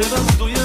Teraz do you?